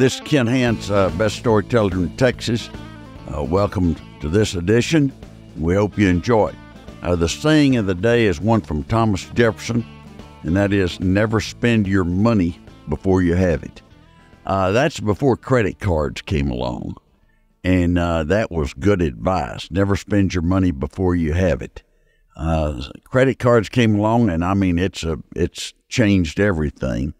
This is Kent Hance, uh, best storyteller in Texas. Uh, welcome to this edition. We hope you enjoy. Uh, the saying of the day is one from Thomas Jefferson, and that is never spend your money before you have it. Uh, that's before credit cards came along, and uh, that was good advice. Never spend your money before you have it. Uh, credit cards came along, and I mean it's a it's changed everything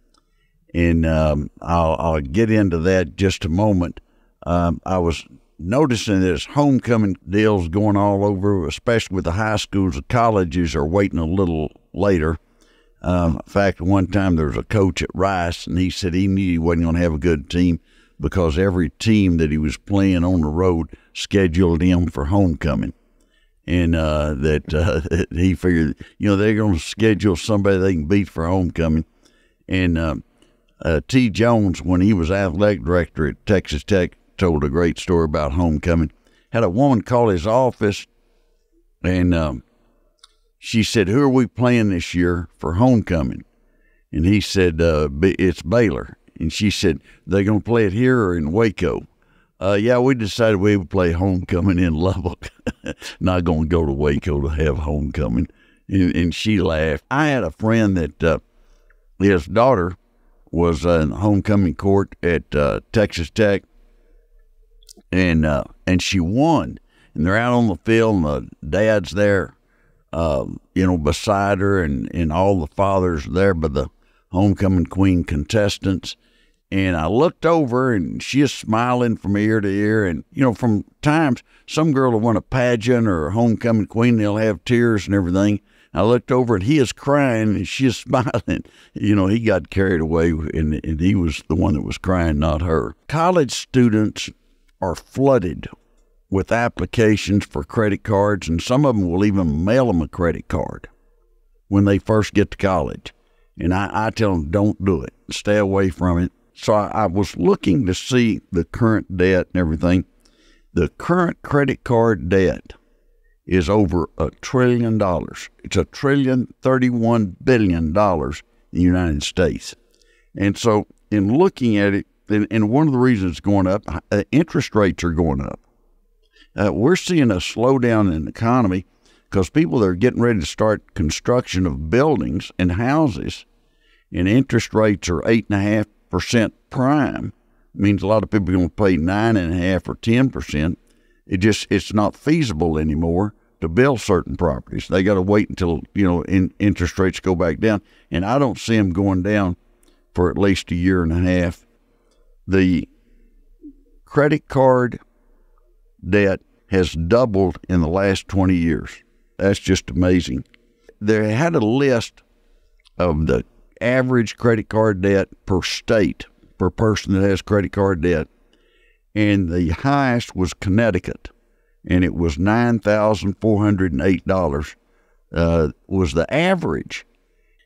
and um, I'll, I'll, get into that just a moment. Um, I was noticing there's homecoming deals going all over, especially with the high schools. The colleges are waiting a little later. Um, in fact, one time there was a coach at Rice, and he said he knew he wasn't going to have a good team because every team that he was playing on the road scheduled him for homecoming. And uh, that uh, he figured, you know, they're going to schedule somebody they can beat for homecoming. And um, uh, T. Jones, when he was athletic director at Texas Tech, told a great story about homecoming. Had a woman call his office, and um, she said, "Who are we playing this year for homecoming?" And he said, uh, "It's Baylor." And she said, "They're going to play it here or in Waco?" Uh, yeah, we decided we would play homecoming in Lubbock. Not going to go to Waco to have homecoming. And, and she laughed. I had a friend that uh, his daughter was in homecoming court at uh, Texas Tech, and uh, and she won. And they're out on the field, and the dad's there, um, you know, beside her, and and all the fathers there, but the homecoming queen contestants. And I looked over, and she is smiling from ear to ear. And you know, from times some girl will win a pageant or a homecoming queen, they'll have tears and everything. I looked over and he is crying and she is smiling. You know, he got carried away and, and he was the one that was crying, not her. College students are flooded with applications for credit cards, and some of them will even mail them a credit card when they first get to college. And I, I tell them, don't do it, stay away from it. So I, I was looking to see the current debt and everything. The current credit card debt is over a trillion dollars. It's a trillion thirty-one billion dollars in the United States. And so, in looking at it, and, and one of the reasons it's going up, uh, interest rates are going up. Uh, we're seeing a slowdown in the economy because people are getting ready to start construction of buildings and houses, and interest rates are eight and a half percent prime. It means a lot of people are going to pay nine and a half or ten percent. It just it's not feasible anymore to build certain properties. They got to wait until you know in, interest rates go back down, and I don't see them going down for at least a year and a half. The credit card debt has doubled in the last 20 years. That's just amazing. They had a list of the average credit card debt per state per person that has credit card debt, and the highest was Connecticut and it was nine thousand four hundred and eight dollars. Uh, was the average.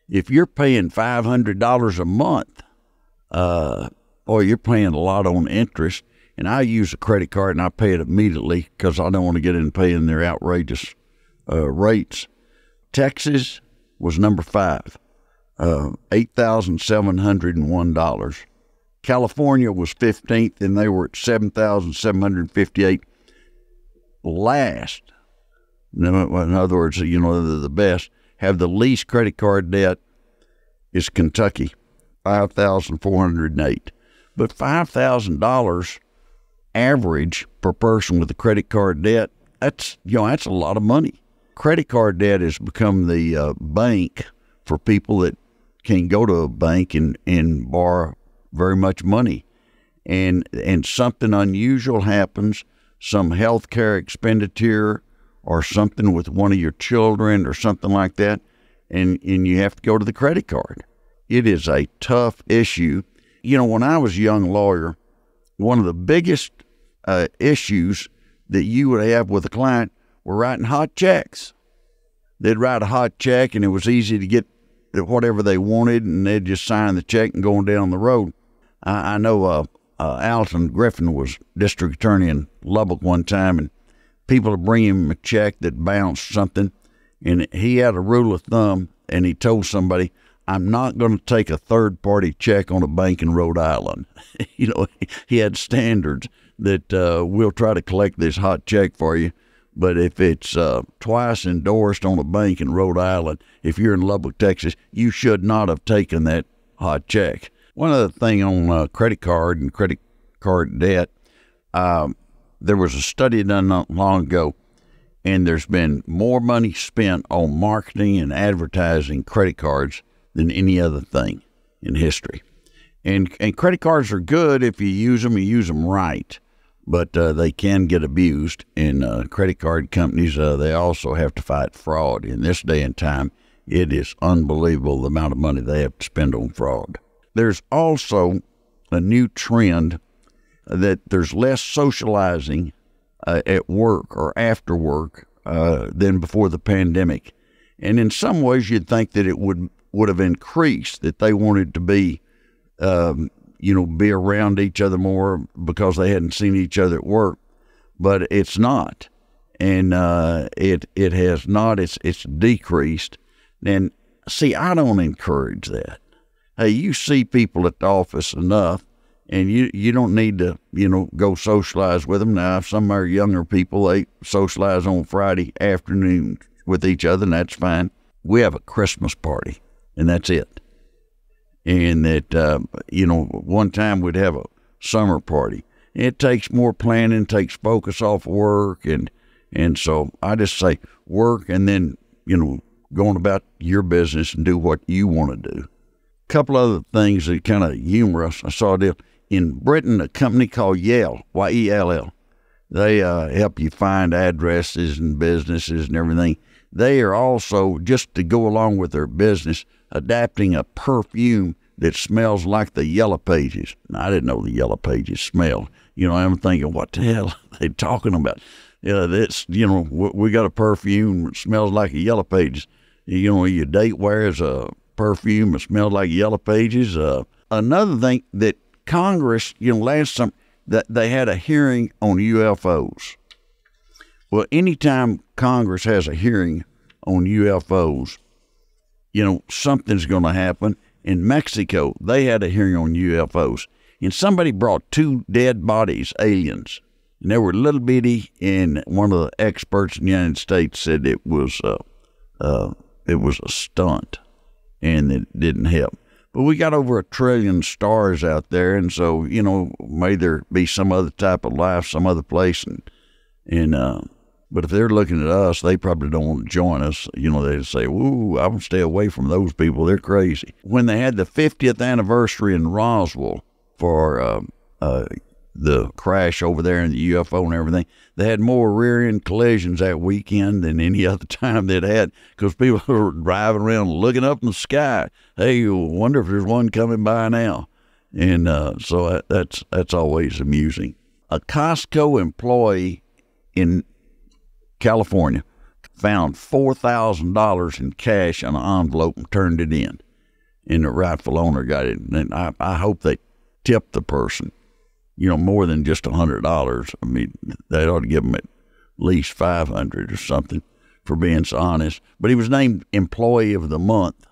If you're paying five hundred dollars a month, uh, or you're paying a lot on interest. And I use a credit card and I pay it immediately because I don't want to get in paying their outrageous uh, rates. Texas was number five, uh, eight thousand seven hundred and one dollars. California was fifteenth, and they were at seven thousand seven hundred fifty-eight last, in other words, you know, the, the best, have the least credit card debt is Kentucky, 5408 But $5,000 average per person with a credit card debt, that's, you know, that's a lot of money. Credit card debt has become the uh, bank for people that can go to a bank and, and borrow very much money. And, and something unusual happens some health care expenditure or something with one of your children or something like that, and, and you have to go to the credit card. It is a tough issue. You know, when I was a young lawyer, one of the biggest uh, issues that you would have with a client were writing hot checks. They'd write a hot check, and it was easy to get whatever they wanted, and they'd just sign the check and go on down the road. I, I know uh, uh, Alton Griffin was district attorney in Lubbock one time, and people would bring him a check that bounced something, and he had a rule of thumb, and he told somebody, I'm not going to take a third party check on a bank in Rhode Island. you know, he had standards that uh, we'll try to collect this hot check for you. But if it's uh, twice endorsed on a bank in Rhode Island, if you're in Lubbock, Texas, you should not have taken that hot check. One other thing on uh, credit card and credit card debt, um, there was a study done not long ago, and there's been more money spent on marketing and advertising credit cards than any other thing in history. And and credit cards are good if you use them, you use them right, but uh, they can get abused. And uh, credit card companies, uh, they also have to fight fraud. In this day and time, it is unbelievable the amount of money they have to spend on fraud. There's also a new trend that there's less socializing uh, at work or after work uh, than before the pandemic. And in some ways, you'd think that it would would have increased that they wanted to be, um, you know, be around each other more because they hadn't seen each other at work. But it's not, and uh, it it has not. It's it's decreased. And see, I don't encourage that. Hey, you see people at the office enough, and you you don't need to you know go socialize with them. Now, if some of our younger people they socialize on Friday afternoon with each other, and that's fine. We have a Christmas party and that's it. And that uh, you know, one time we'd have a summer party. It takes more planning, takes focus off work, and and so I just say work, and then you know, going about your business and do what you want to do. Couple other things that kind of humorous. I saw this in Britain, a company called Yell, Y E L L. They uh, help you find addresses and businesses and everything. They are also just to go along with their business adapting a perfume that smells like the Yellow Pages. Now, I didn't know the Yellow Pages smelled. You know, I'm thinking, what the hell are they talking about? Yeah, that's you know, we got a perfume that smells like a Yellow Pages. You know, your date wears a perfume that smelled like Yellow Pages. Uh, another thing that Congress, you know, last summer that they had a hearing on UFOs. Well, anytime Congress has a hearing on UFOs, you know, something's going to happen. In Mexico, they had a hearing on UFOs, and somebody brought two dead bodies, aliens, and they were little bitty. And one of the experts in the United States said it was uh, uh, it was a stunt, and it didn't help. But we got over a trillion stars out there, and so you know, may there be some other type of life, some other place, and and uh, but if they're looking at us, they probably don't want to join us. You know, they say, "Ooh, I want to stay away from those people. They're crazy." When they had the 50th anniversary in Roswell for uh, uh, the crash over there and the UFO and everything, they had more rear-end collisions that weekend than any other time they'd had because people were driving around looking up in the sky. Hey, wonder if there's one coming by now, and uh, so that, that's that's always amusing. A Costco employee in California, found $4,000 in cash in an envelope and turned it in. And the rightful owner got it. And I, I hope they tipped the person, you know, more than just a $100. I mean, they ought to give him at least 500 or something for being so honest. But he was named Employee of the Month.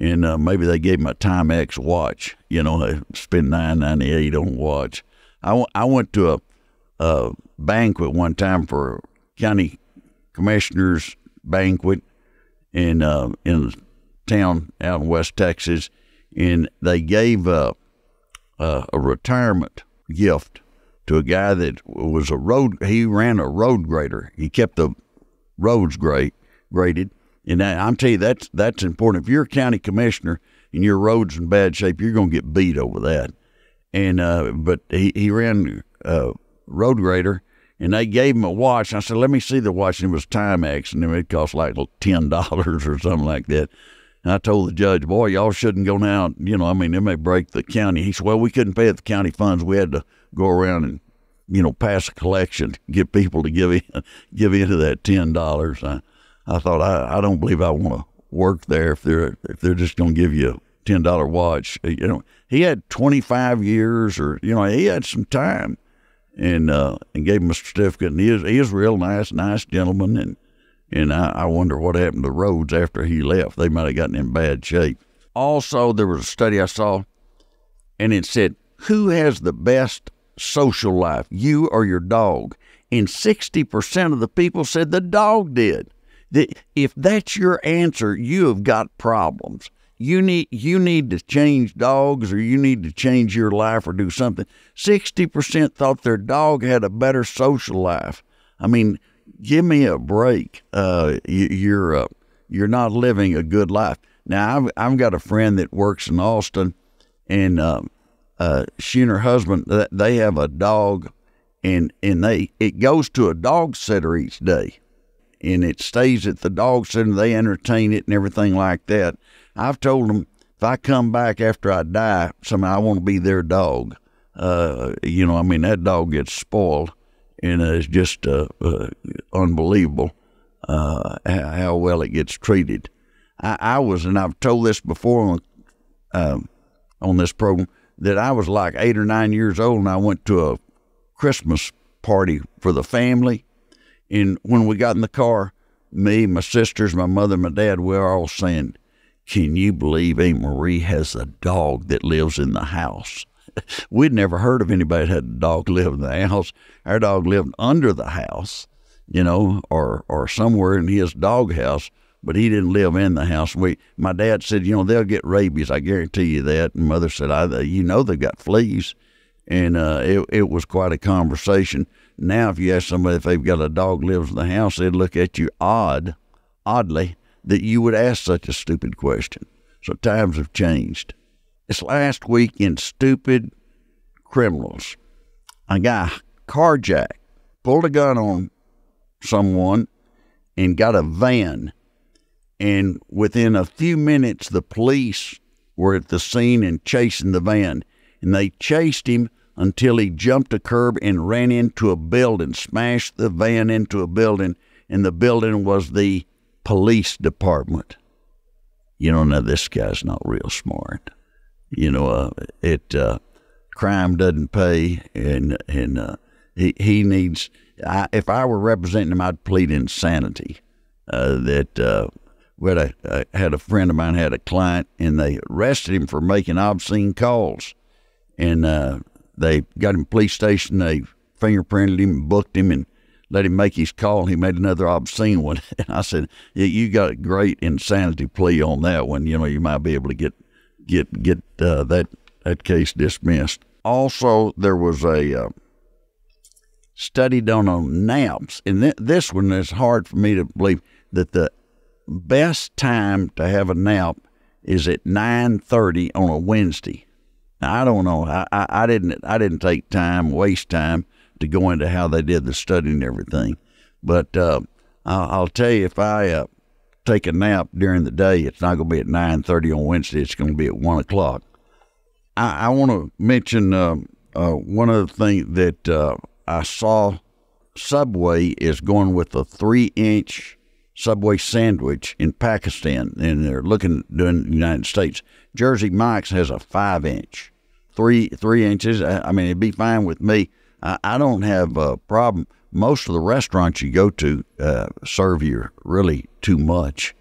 And uh, maybe they gave him a Timex watch. You know, they spent nine ninety eight on watch. I, w- I went to a, a banquet one time for county commissioners banquet in uh, in town out in West Texas, and they gave uh, uh, a retirement gift to a guy that was a road. He ran a road grader. He kept the roads great graded, and I'm telling you that's that's important. If you're a county commissioner and your road's in bad shape, you're going to get beat over that. And uh, but he he ran a road grader and they gave him a watch. And I said, "Let me see the watch." And it was Timex, and it cost like ten dollars or something like that. And I told the judge, "Boy, y'all shouldn't go now. You know, I mean, it may break the county." He said, "Well, we couldn't pay the county funds. We had to go around and, you know, pass a collection, get people to give in, give into that ten dollars." I, I thought, I, I don't believe I want to work there if they're if they're just going to give you a ten dollar watch. You know, he had twenty five years, or you know, he had some time and uh, and gave him a certificate. And he is he is real nice, nice gentleman. And and I, I wonder what happened to roads after he left. They might have gotten in bad shape. Also, there was a study I saw, and it said, Who has the best social life, you or your dog? And 60% of the people said the dog did. If that's your answer, you have got problems. You need you need to change dogs or you need to change your life or do something. 60% thought their dog had a better social life. I mean, give me a break. Uh, you, are uh, you're not living a good life. Now I've I've got a friend that works in Austin, and uh, uh, she and her husband they have a dog, and and they it goes to a dog sitter each day, and it stays at the dog sitter. They entertain it and everything like that. I've told them if I come back after I die, somehow I want to be their dog. Uh, you know, I mean that dog gets spoiled, and it's just uh, uh, unbelievable uh, how well it gets treated. I, I, was, and I've told this before on, um, on this program, that I was like eight or nine years old, and I went to a Christmas party for the family. And when we got in the car, me, my sisters, my mother, my dad, we were all saying, "Can you believe Aunt Marie has a dog that lives in the house?" We'd never heard of anybody that had a dog live in the house. Our dog lived under the house, you know, or or somewhere in his doghouse, but he didn't live in the house. We, my dad said, you know, they'll get rabies. I guarantee you that. And mother said, I, you know, they've got fleas, and uh, it it was quite a conversation. Now, if you ask somebody if they've got a dog lives in the house, they'd look at you odd, oddly, that you would ask such a stupid question. So times have changed. This last week in stupid criminals, a guy carjacked, pulled a gun on someone and got a van. And within a few minutes, the police were at the scene and chasing the van. And they chased him until he jumped a curb and ran into a building, smashed the van into a building, and the building was the police department. You know, now this guy's not real smart. You know, uh, it uh, crime doesn't pay, and and uh, he he needs I, if I were representing him, I'd plead insanity. Uh, that uh, we had a, uh, had a friend of mine had a client, and they arrested him for making obscene calls, and uh, they got him police station. They fingerprinted him, booked him, and let him make his call. He made another obscene one, and I said, yeah, "You got a great insanity plea on that one. You know, you might be able to get get get uh, that that case dismissed." Also, there was a uh, study done on naps, and th- this one is hard for me to believe that the best time to have a nap is at nine thirty on a Wednesday. Now, I don't know. I, I, I, didn't I didn't take time, waste time to go into how they did the study and everything. But uh, I'll, I'll, tell you, if I uh, take a nap during the day, it's not going to be at nine thirty on Wednesday. It's going to be at one o'clock. I, I want to mention uh, uh, one other thing that uh, I saw Subway is going with a three inch Subway sandwich in Pakistan, and they're looking doing the United States. Jersey Mike's has a five inch, three three inches. I mean, it'd be fine with me. I, I don't have a problem. Most of the restaurants you go to uh, serve you really too much,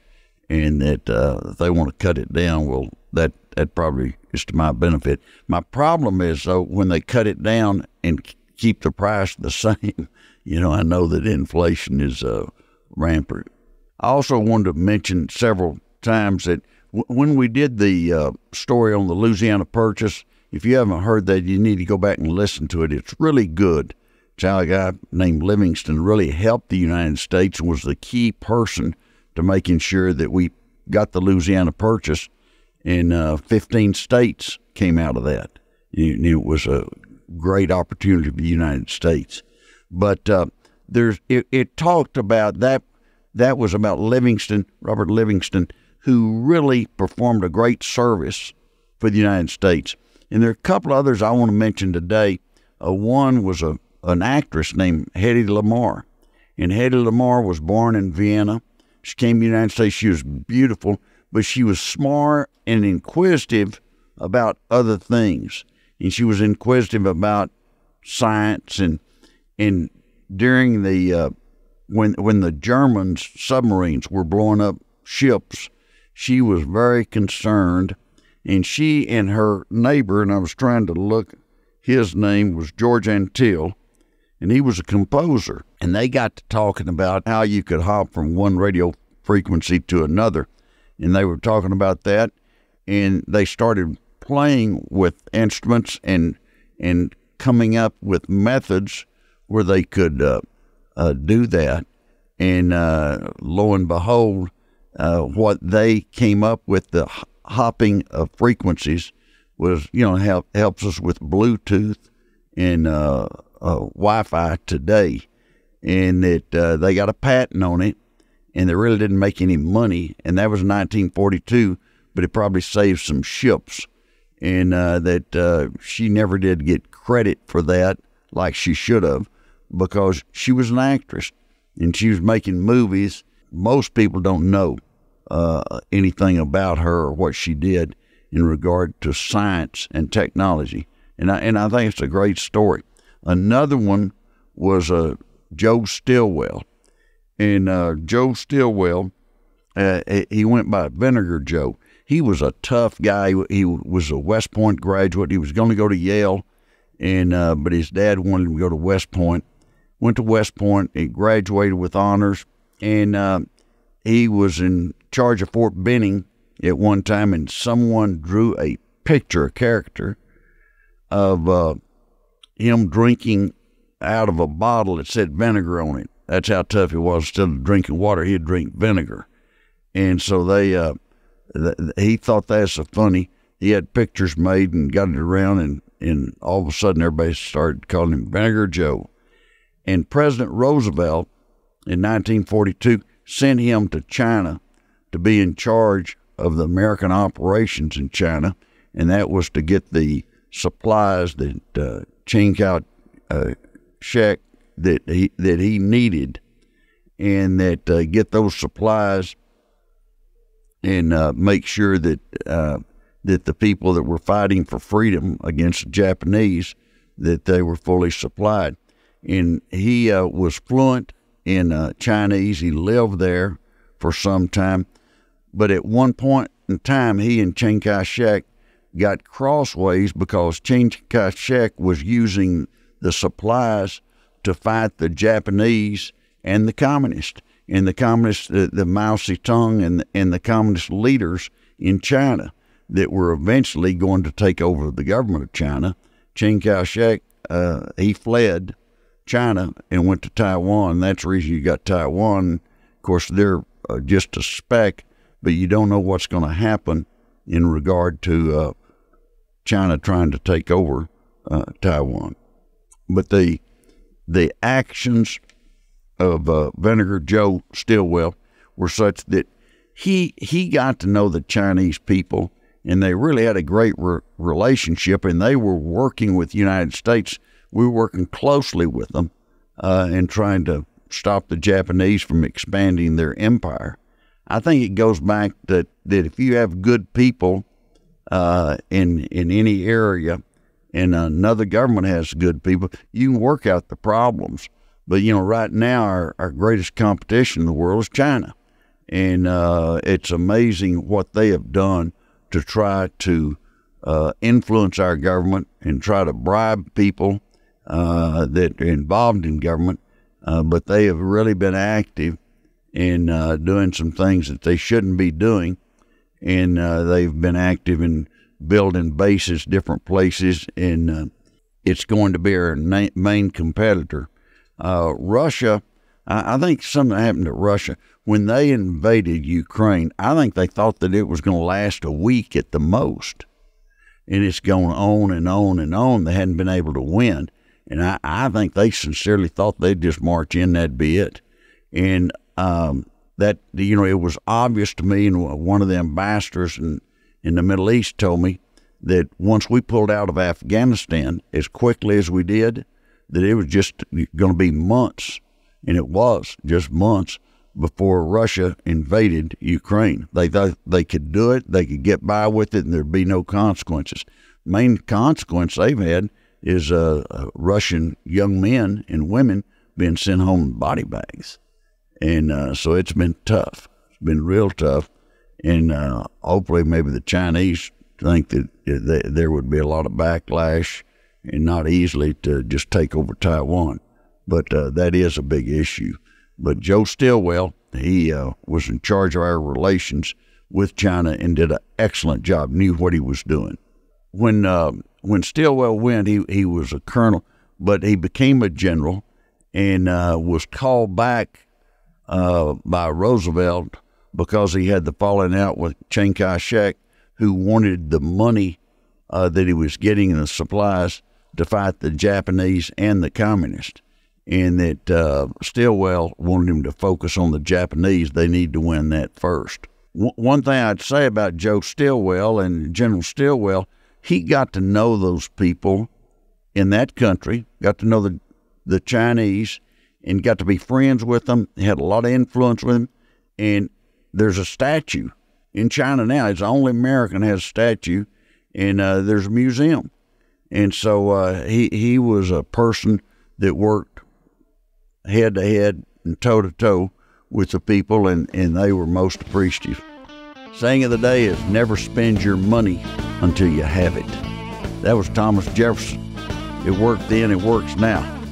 and that uh, if they want to cut it down, well, that that probably is to my benefit. My problem is though when they cut it down and keep the price the same. You know, I know that inflation is uh, rampant. I also wanted to mention several times that when we did the uh, story on the Louisiana Purchase, if you haven't heard that, you need to go back and listen to it. It's really good. It's how a guy named Livingston really helped the United States and was the key person to making sure that we got the Louisiana Purchase, and uh, 15 states came out of that. It was a great opportunity for the United States. But uh, there's it, it talked about that. That was about Livingston, Robert Livingston, who really performed a great service for the United States. And there are a couple others I want to mention today. Uh, one was a an actress named Hedy Lamarr, and Hedy Lamarr was born in Vienna. She came to the United States. She was beautiful, but she was smart and inquisitive about other things and she was inquisitive about science and and during the uh, when when the Germans submarines were blowing up ships, she was very concerned and she and her neighbor, and I was trying to look, his name was George Antheil, and he was a composer. And they got to talking about how you could hop from one radio frequency to another. And they were talking about that, and they started playing with instruments and and coming up with methods where they could uh, uh, do that. And uh, lo and behold, uh, what they came up with the hopping of frequencies was, you know, help, helps us with Bluetooth and uh, uh, Wi-Fi today, and that uh, they got a patent on it, and they really didn't make any money, and that was 1942, but it probably saved some ships, and uh, that uh, she never did get credit for that like she should have, because she was an actress, and she was making movies. Most people don't know uh, anything about her or what she did in regard to science and technology. And I, and I think it's a great story. Another one was uh, Joe Stilwell. And uh, Joe Stilwell, uh, he went by Vinegar Joe. He was a tough guy. He was a West Point graduate. He was going to go to Yale, and uh, but his dad wanted him to go to West Point. Went to West Point. He graduated with honors, and uh, he was in charge of Fort Benning at one time, and someone drew a picture, a character of uh, him drinking out of a bottle that said vinegar on it. That's how tough he was. Instead of drinking water, he'd drink vinegar. And so they, uh, th- he thought that's so funny. He had pictures made and got it around, and, and all of a sudden everybody started calling him Vinegar Joe. And President Roosevelt in 1942 sent him to China to be in charge of the American operations in China, and that was to get the supplies that uh, Chiang Kai-shek uh, that he that he needed, and that uh, get those supplies and uh, make sure that uh, that the people that were fighting for freedom against the Japanese that they were fully supplied. And he uh, was fluent in uh, Chinese. He lived there for some time, but at one point in time, he and Chiang Kai shek got crossways because Chiang Kai shek was using the supplies to fight the Japanese and the communists. And the communists, the, the Mao Zedong and, and the communist leaders in China that were eventually going to take over the government of China. Chiang Kai shek, uh, he fled China and went to Taiwan. That's the reason you got Taiwan. Of course, they're uh, just a speck but you don't know what's going to happen in regard to uh, China trying to take over uh, Taiwan. But the the actions of uh, Vinegar Joe Stilwell were such that he he got to know the Chinese people, and they really had a great re- relationship, and they were working with the United States. We were working closely with them uh, and trying to stop the Japanese from expanding their empire. I think it goes back that, that if you have good people uh, in in any area, and another government has good people, you can work out the problems. But you know, right now our, our greatest competition in the world is China, and uh, it's amazing what they have done to try to uh, influence our government and try to bribe people uh, that are involved in government. Uh, but they have really been active in uh, doing some things that they shouldn't be doing. And uh, they've been active in building bases different places, and uh, it's going to be our na- main competitor. Russia, I-, I think something happened to Russia when they invaded Ukraine. I think they thought that it was going to last a week at the most, and it's going on and on and on. They hadn't been able to win, and I, I think they sincerely thought they'd just march in, that'd be it. And um, that you know it was obvious to me, and one of the ambassadors in in the Middle East told me that once we pulled out of Afghanistan as quickly as we did, that it was just going to be months, and it was just months before Russia invaded Ukraine. They thought they could do it, they could get by with it, and there'd be no consequences. Main consequence they've had is uh, Russian young men and women being sent home in body bags and uh, so it's been tough. It's been real tough, and uh, hopefully maybe the Chinese think that there would be a lot of backlash and not easily to just take over Taiwan. But uh, that is a big issue. But Joe Stilwell, he uh, was in charge of our relations with China and did an excellent job, knew what he was doing. When uh, when Stilwell went, he, he was a colonel, but he became a general and uh, was called back uh, by Roosevelt because he had the falling out with Chiang Kai shek, who wanted the money uh, that he was getting in the supplies to fight the Japanese and the communists. And that uh, Stilwell wanted him to focus on the Japanese. They need to win that first. W- one thing I'd say about Joe Stilwell and General Stilwell, he got to know those people in that country, got to know the, the Chinese, and got to be friends with them. He had a lot of influence with them. And there's a statue in China now. It's the only American has a statue, and uh, there's a museum. And so uh, he he was a person that worked head to head and toe to toe with the people, and, and they were most appreciative. Saying of the day is never spend your money until you have it. That was Thomas Jefferson. It worked then, it works now.